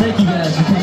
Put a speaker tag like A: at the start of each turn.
A: Thank you guys.